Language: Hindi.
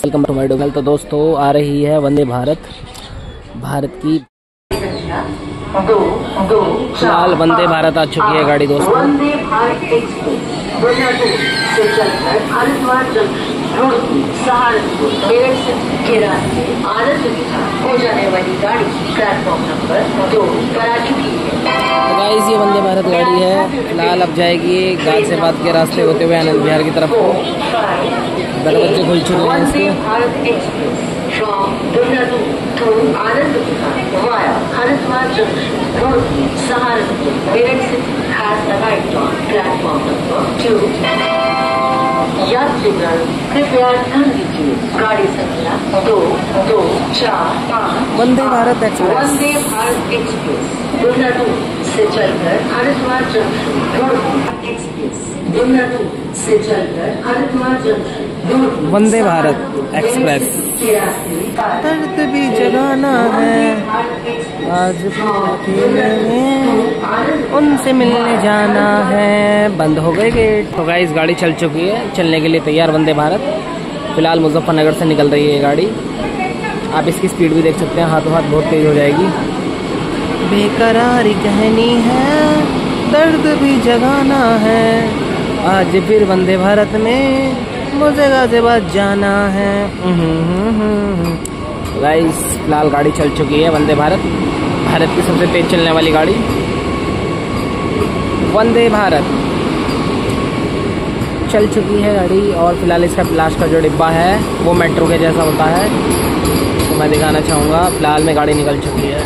वेलकम टू माई डोगल तो दोस्तों आ रही है वंदे भारत। भारत की फ़िलहाल वंदे भारत आ चुकी है गाड़ी दोस्तों। वंदे भारत हो। जाने वाली गाड़ी प्लेटफॉर्म नंबर दो है। तो ये वंदे भारत गाड़ी है। फ़िलहाल अब जाएगी गाजियाबाद के रास्ते होते हुए आनंद विहार की तरफ़। दरवाजे खुल चुके हैं कृपया ध्यान दीजिए, गाड़ी संख्या दो दो चार पाँच वंदे भारत एक्सप्रेस। वंदे भारत एक्सप्रेस। देहरादून से चलकर हरिद्वार जंक्शन रुड़की एक्सप्रेस। देहरादून से चलकर हरिद्वार जंक्शन वंदे भारत एक्सप्रेस। दर्द भी जगाना है। आज भी में उनसे मिलने जाना है। बंद हो गए गेट। तो गाइस गाड़ी चल चुकी है। चलने के लिए तैयार वंदे भारत। फ़िलहाल मुजफ्फरनगर से निकल रही है ये गाड़ी। आप इसकी स्पीड भी देख सकते हैं हाथों हाथ बहुत तेज हो जाएगी। बेकरारी कहनी है दर्द भी जगाना है। आज फिर वंदे भारत में मुझे गाजियाबाद जाना है। गाइस फ़िलहाल गाड़ी चल चुकी है वंदे भारत। भारत की सबसे तेज चलने वाली गाड़ी। वंदे भारत। चल चुकी है गाड़ी और फ़िलहाल इसका प्लास्ट का जो डिब्बा है, वो मेट्रो के जैसा होता है। तो मैं दिखाना चाहूँगा, फ़िलहाल में गाड़ी निकल चुकी है।